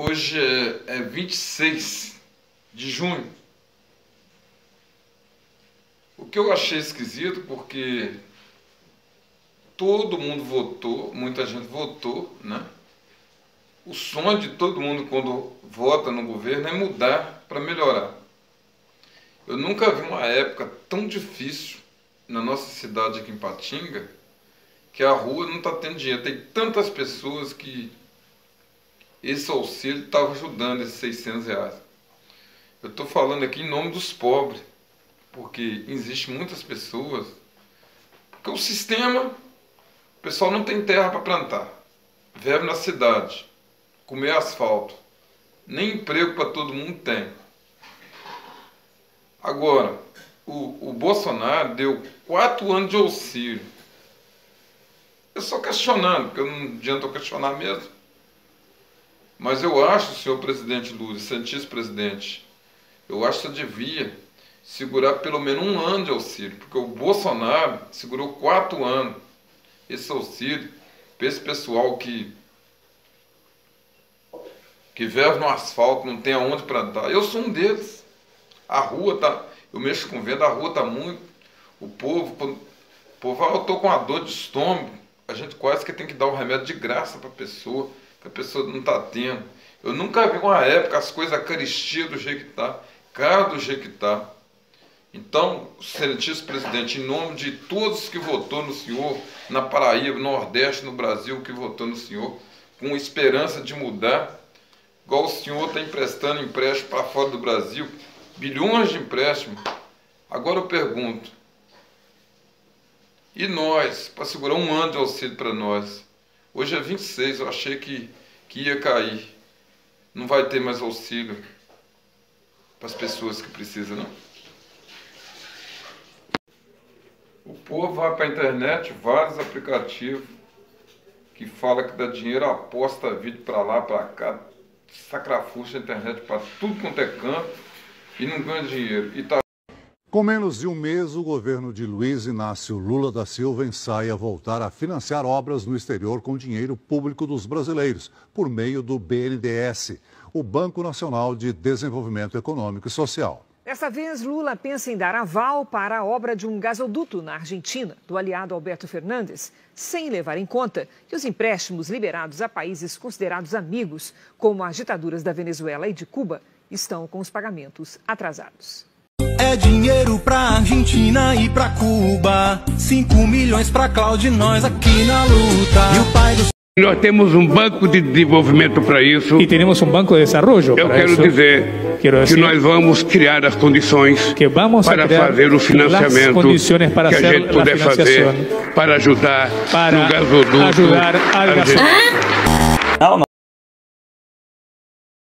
Hoje é, é 26 de junho. O que eu achei esquisito, porque todo mundo votou, muita gente votou, né? O sonho de todo mundo quando vota no governo é mudar para melhorar. Eu nunca vi uma época tão difícil na nossa cidade aqui em Patinga que a rua não está tendo dinheiro. Tem tantas pessoas que esse auxílio estava ajudando esses 600 reais. Eu estou falando aqui em nome dos pobres, porque existe muitas pessoas, porque o sistema, o pessoal não tem terra para plantar, vive na cidade, comer asfalto, nem emprego para todo mundo tem. Agora, o, o Bolsonaro deu quatro anos de auxílio. Eu só questionando, porque eu não adianta questionar mesmo. Mas eu acho, senhor presidente Lula, santíssimo presidente, eu acho que você devia segurar pelo menos um ano de auxílio, porque o Bolsonaro segurou quatro anos esse auxílio para esse pessoal que que vive no asfalto, não tem aonde plantar. Eu sou um deles. A rua tá, eu mexo com venda, a rua tá muito. O povo, o povo, ah, eu tô com uma dor de estômago. A gente quase que tem que dar o um remédio de graça para a pessoa que a pessoa não está tendo. Eu nunca vi uma época as coisas caristias do jeito que está, caro do jeito que está. Então, excelentíssimo presidente, em nome de todos que votou no senhor, na Paraíba, no Nordeste, no Brasil, que votou no senhor, com esperança de mudar, igual o senhor está emprestando empréstimo para fora do Brasil, bilhões de empréstimos. Agora eu pergunto, e nós, para segurar um ano de auxílio para nós, Hoje é 26, eu achei que, que ia cair. Não vai ter mais auxílio para as pessoas que precisam, não? O povo vai para a internet, vários aplicativos que fala que dá dinheiro, aposta vídeo para lá, para cá, sacrafuxa a internet para tudo quanto é canto e não ganha dinheiro. E tá com menos de um mês, o governo de Luiz Inácio Lula da Silva ensaia voltar a financiar obras no exterior com dinheiro público dos brasileiros, por meio do BNDES, o Banco Nacional de Desenvolvimento Econômico e Social. Dessa vez, Lula pensa em dar aval para a obra de um gasoduto na Argentina, do aliado Alberto Fernandes, sem levar em conta que os empréstimos liberados a países considerados amigos, como as ditaduras da Venezuela e de Cuba, estão com os pagamentos atrasados. É dinheiro pra Argentina e pra Cuba. 5 milhões pra Cláudio e nós aqui na luta. E o pai do nós temos um banco de desenvolvimento para isso. E temos um banco de desenvolvimento. Eu quero isso. dizer quero que nós vamos criar as condições para fazer o financiamento para que a gente puder fazer para ajudar para no gasoduto. Ajudar al gasoduto. Não, não.